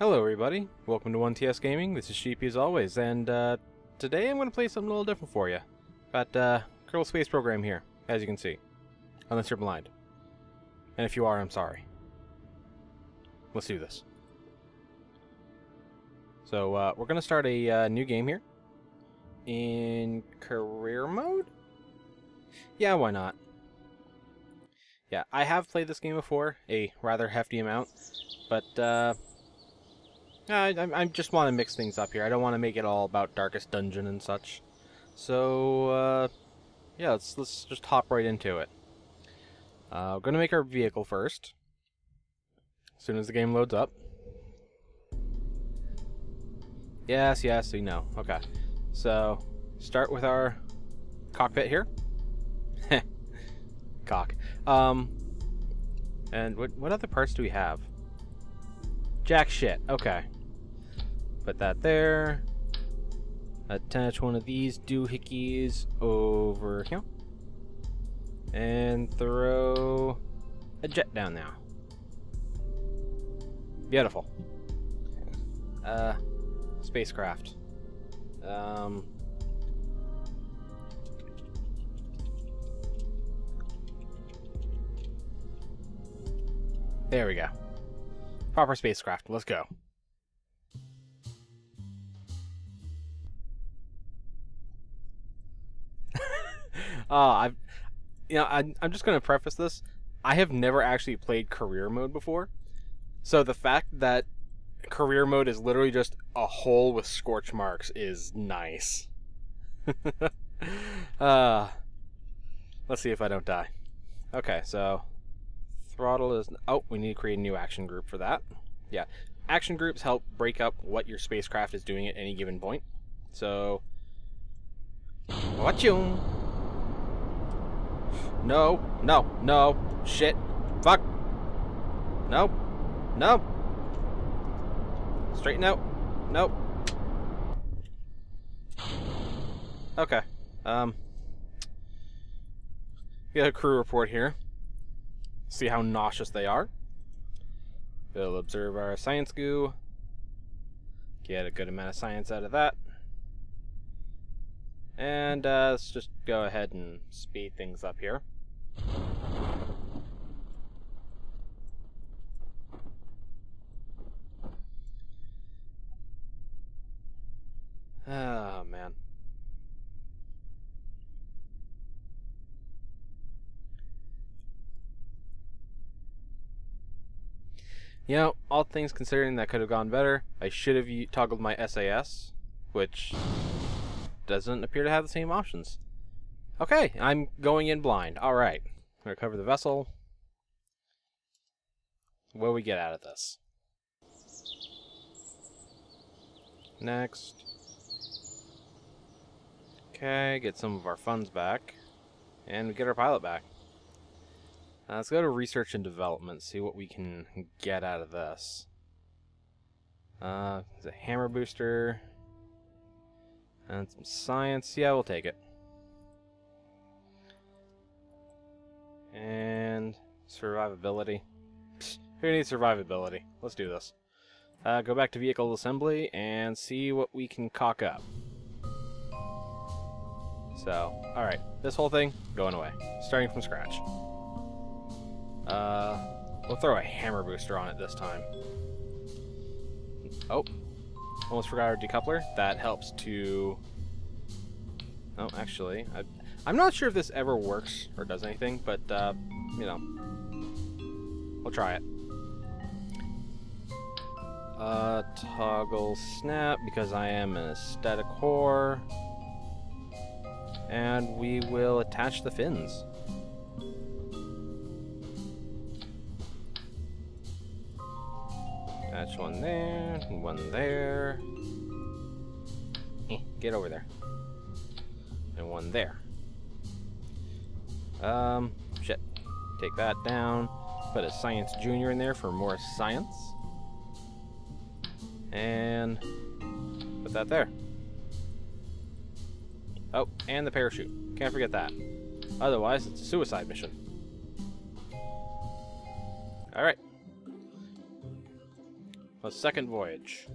Hello everybody, welcome to 1TS Gaming, this is Sheepy as always, and uh, today I'm going to play something a little different for you. Got uh, Kerbal Space Program here, as you can see. Unless you're blind. And if you are, I'm sorry. Let's do this. So, uh, we're going to start a uh, new game here. In career mode? Yeah, why not? Yeah, I have played this game before, a rather hefty amount, but uh, I, I, I just want to mix things up here. I don't want to make it all about Darkest Dungeon and such. So, uh, yeah, let's, let's just hop right into it. Uh, we're going to make our vehicle first. As soon as the game loads up. Yes, yes, we know. Okay. So, start with our cockpit here. Cock. Um, and what, what other parts do we have? Jack shit. Okay. Put that there. Attach one of these doohickeys over here. And throw a jet down now. Beautiful. Uh, spacecraft. Um, there we go. Proper spacecraft. Let's go. Uh, I've, you know, I, I'm just gonna preface this. I have never actually played career mode before, so the fact that career mode is literally just a hole with scorch marks is nice. uh, let's see if I don't die. Okay, so throttle is. Oh, we need to create a new action group for that. Yeah, action groups help break up what your spacecraft is doing at any given point. So, watch you. No, no, no, shit, fuck. No, no. Straighten out. Nope. Okay. Um. Get a crew report here. See how nauseous they are. We'll observe our science goo. Get a good amount of science out of that. And uh, let's just go ahead and speed things up here. Oh, man. You know, all things considering, that could have gone better. I should have toggled my SAS, which doesn't appear to have the same options. Okay, I'm going in blind. Alright. Recover the vessel. What do we get out of this? Next. Okay, get some of our funds back. And we get our pilot back. Uh, let's go to research and development, see what we can get out of this. Uh, a hammer booster. And some science. Yeah, we'll take it. And survivability. Psst, who needs survivability? Let's do this. Uh, go back to vehicle assembly and see what we can cock up. So, alright. This whole thing, going away. Starting from scratch. Uh, we'll throw a hammer booster on it this time. Oh, almost forgot our decoupler. That helps to... Oh, actually, I, I'm not sure if this ever works or does anything, but, uh, you know, we'll try it. Uh, toggle snap, because I am a static whore. And we will attach the fins. One there, one there. Eh, get over there. And one there. Um, shit. Take that down. Put a Science Junior in there for more science. And put that there. Oh, and the parachute. Can't forget that. Otherwise, it's a suicide mission. A second voyage.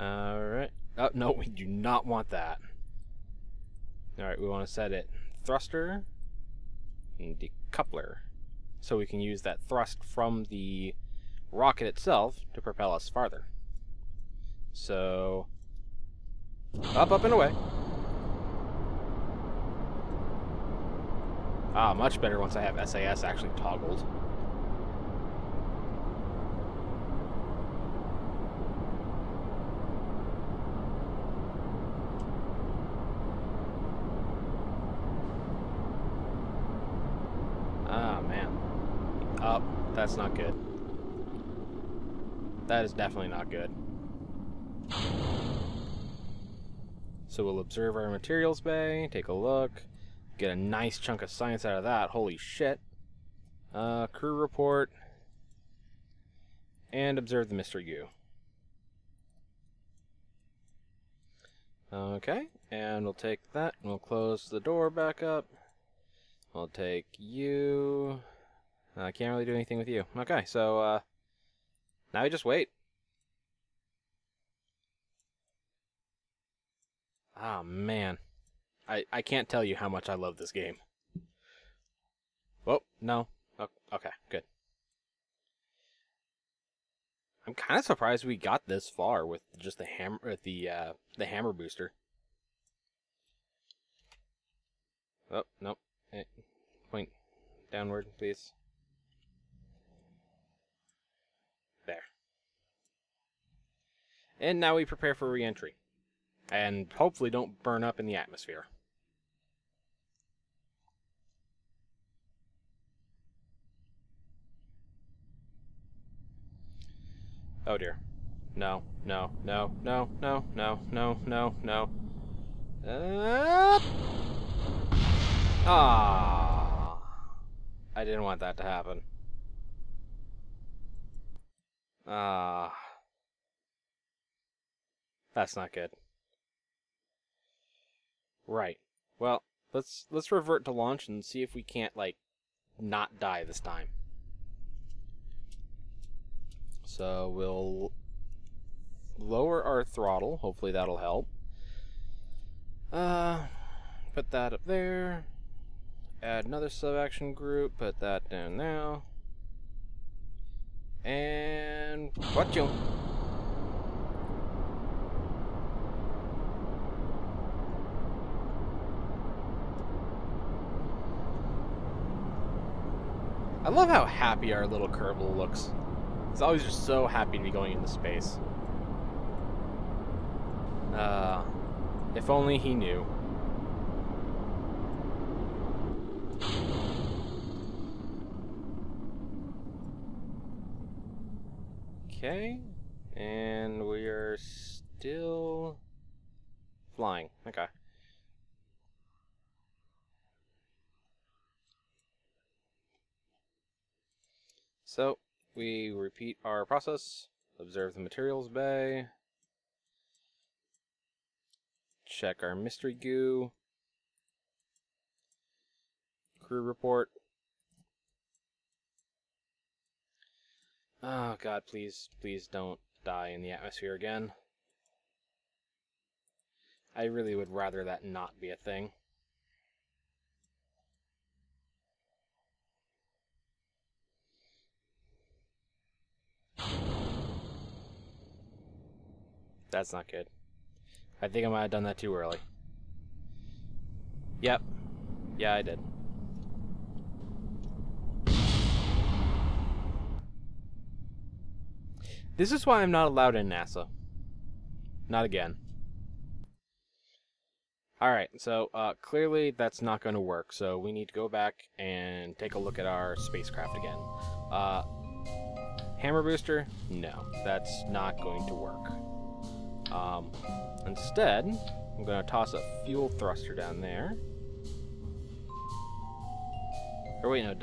Alright. Oh, no, we do not want that. Alright, we want to set it thruster and decoupler. So we can use that thrust from the rocket itself to propel us farther. So, up, up, and away. Ah, much better once I have SAS actually toggled. Ah, man. Up. Oh, that's not good. That is definitely not good. So we'll observe our materials bay, take a look, get a nice chunk of science out of that. Holy shit. Uh, crew report, and observe the mystery goo. Okay, and we'll take that, and we'll close the door back up. We'll take you. I can't really do anything with you. Okay, so, uh, now we just wait. Oh, man. I, I can't tell you how much I love this game. Oh, no. Okay, good. I'm kind of surprised we got this far with just the hammer, with the uh, the hammer booster. Oh, nope. Eh, point downward, please. There. And now we prepare for re-entry and hopefully don't burn up in the atmosphere. Oh dear. No, no, no, no, no, no, no, no, no. Uh... Ah. I didn't want that to happen. Ah. That's not good. Right. Well, let's let's revert to launch and see if we can't like not die this time. So we'll lower our throttle. Hopefully that'll help. Uh, put that up there. Add another sub-action group. Put that down now. And what you? I love how happy our little Kerbal looks. He's always just so happy to be going into space. Uh, if only he knew. Okay, and we are still flying. Okay. So, we repeat our process, observe the materials bay, check our mystery goo, crew report. Oh god, please, please don't die in the atmosphere again. I really would rather that not be a thing. That's not good. I think I might have done that too early. Yep. Yeah, I did. This is why I'm not allowed in NASA. Not again. Alright, so uh, clearly that's not going to work, so we need to go back and take a look at our spacecraft again. Uh, hammer booster? No, that's not going to work. Um, instead, I'm going to toss a fuel thruster down there. Or wait, no,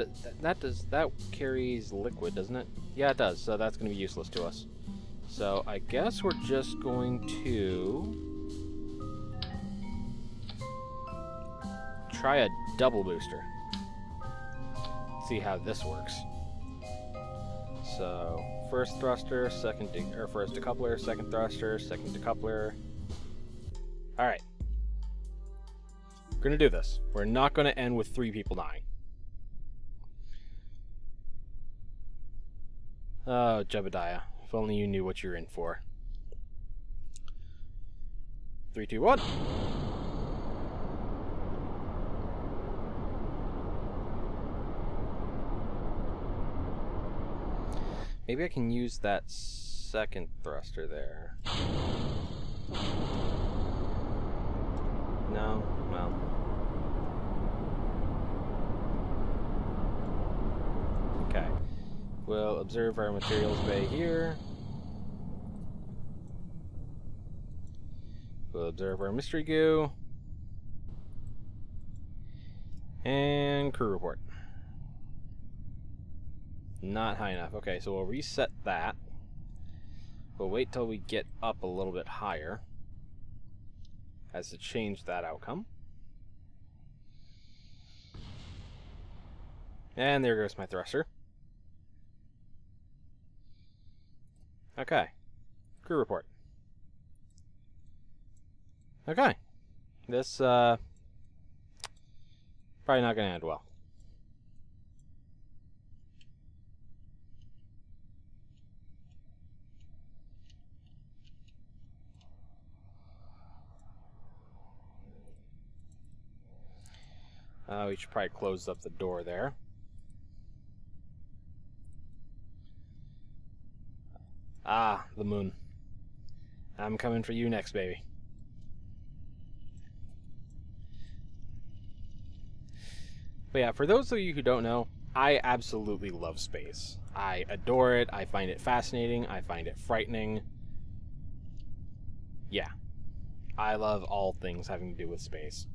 that does that carries liquid, doesn't it? Yeah, it does. So that's going to be useless to us. So I guess we're just going to try a double booster. See how this works. So first thruster, second de- or first decoupler, second thruster, second decoupler. All right. We're gonna do this. We're not gonna end with three people dying. Oh, Jebediah. If only you knew what you're in for. Three, two, one. Maybe I can use that second thruster there. No? Well. Okay. We'll observe our materials bay here. We'll observe our mystery goo. And crew report. Not high enough. Okay, so we'll reset that. We'll wait till we get up a little bit higher as to change that outcome. And there goes my thruster. Okay. Crew report. Okay. This, uh... Probably not going to end well. Uh, we should probably close up the door there. Ah, the moon. I'm coming for you next, baby. But yeah, for those of you who don't know, I absolutely love space. I adore it. I find it fascinating. I find it frightening. Yeah. I love all things having to do with space.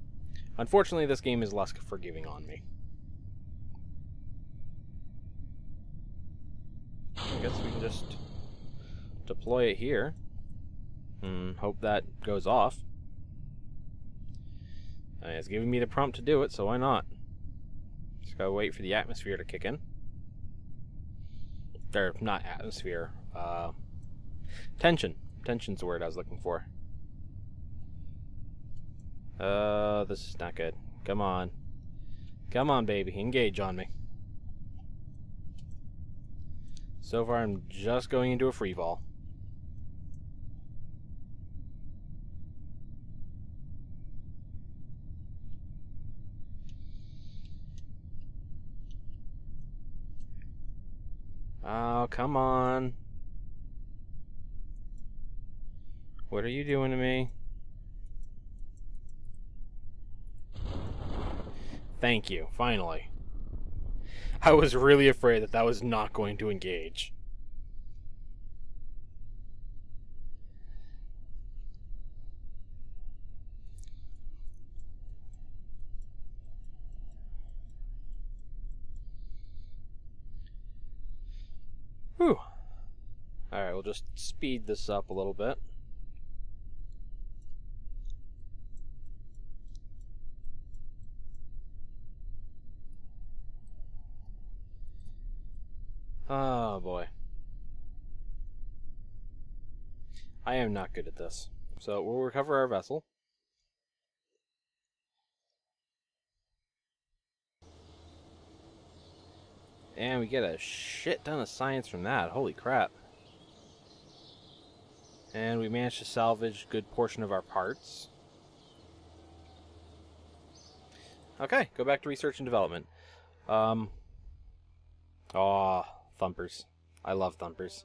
Unfortunately, this game is less forgiving on me. I guess we can just deploy it here and hope that goes off. Uh, it's giving me the prompt to do it, so why not? Just gotta wait for the atmosphere to kick in. Or, not atmosphere, uh, tension. Tension's the word I was looking for. Uh, this is not good. Come on. Come on, baby. Engage on me. So far, I'm just going into a free fall. Oh, come on. What are you doing to me? Thank you, finally. I was really afraid that that was not going to engage. Whew. Alright, we'll just speed this up a little bit. Oh boy. I am not good at this. So we'll recover our vessel. And we get a shit ton of science from that. Holy crap. And we managed to salvage a good portion of our parts. Okay, go back to research and development. Um, oh, thumpers. I love thumpers.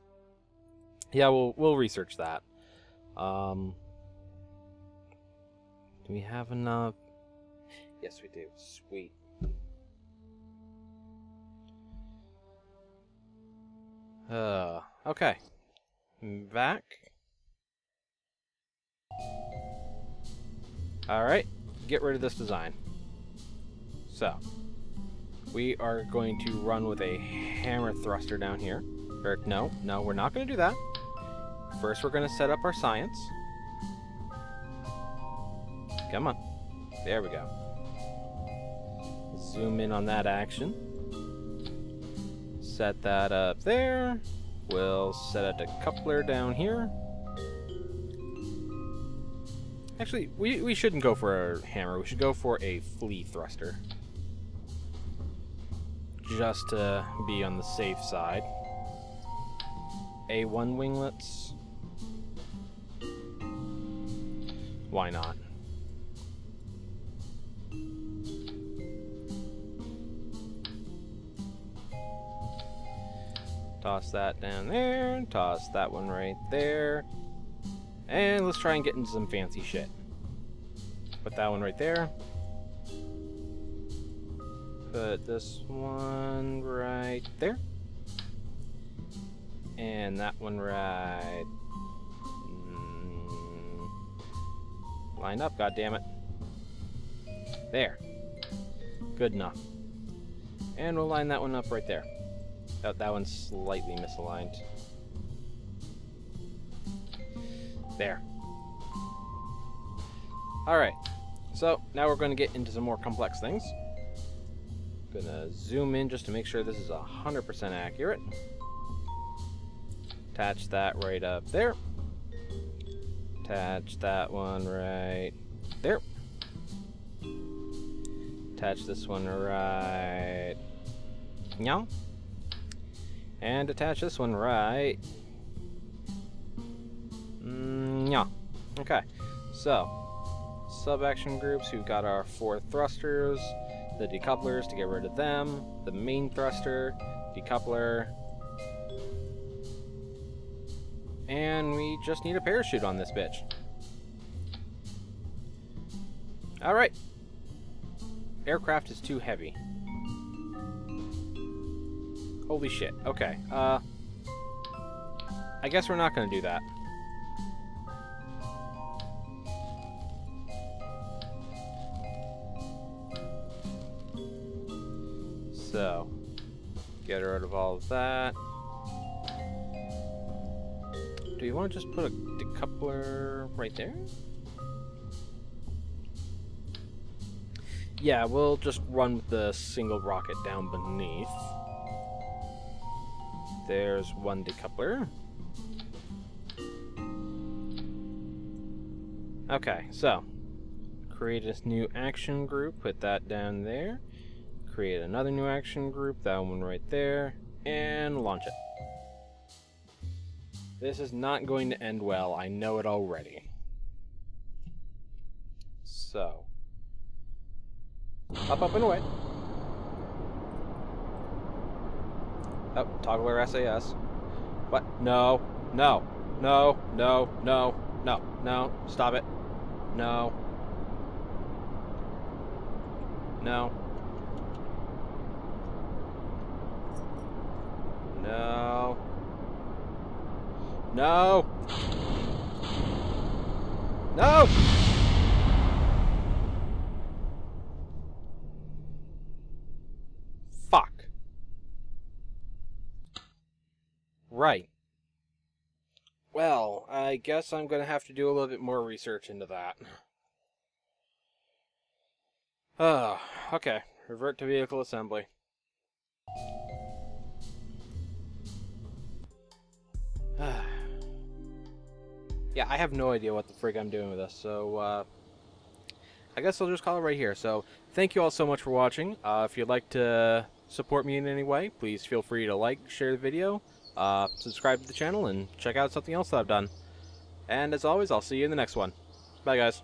Yeah, we'll we'll research that. Um, do we have enough? Yes, we do. Sweet. Uh, okay. Back. Alright, get rid of this design. So, we are going to run with a hammer thruster down here. Or, no, no, we're not going to do that. First, we're going to set up our science. Come on. There we go. Zoom in on that action. Set that up there. We'll set a decoupler down here. Actually, we, we shouldn't go for a hammer. We should go for a flea thruster. Just to be on the safe side. A1 winglets. Why not? Toss that down there, toss that one right there. And let's try and get into some fancy shit. Put that one right there. Put this one right there. And that one right... Mm, line up, God damn it! There. Good enough. And we'll line that one up right there. That, that one's slightly misaligned. There. Alright, so now we're going to get into some more complex things. Gonna zoom in just to make sure this is a 100% accurate. Attach that right up there. Attach that one right there. Attach this one right... Meow. And attach this one right... Yeah. Okay. So, sub-action groups, we've got our four thrusters, the decouplers to get rid of them, the main thruster, decoupler, and we just need a parachute on this bitch. Alright. Aircraft is too heavy. Holy shit. Okay. Uh, I guess we're not going to do that. That. Do you want to just put a decoupler right there? Yeah, we'll just run the single rocket down beneath. There's one decoupler. Okay, so create a new action group, put that down there. Create another new action group, that one right there, and launch it. This is not going to end well, I know it already. So, up, up, and away. Oh, toggle our SAS. What? No. No. No. No. No. No. No. Stop it. No. No. No. No. No! Fuck. Right. Well, I guess I'm going to have to do a little bit more research into that. Oh, okay. Revert to vehicle assembly. yeah, I have no idea what the frig I'm doing with this, so, uh, I guess I'll just call it right here. So, thank you all so much for watching. Uh, if you'd like to support me in any way, please feel free to like, share the video, uh, subscribe to the channel, and check out something else that I've done. And as always, I'll see you in the next one. Bye, guys.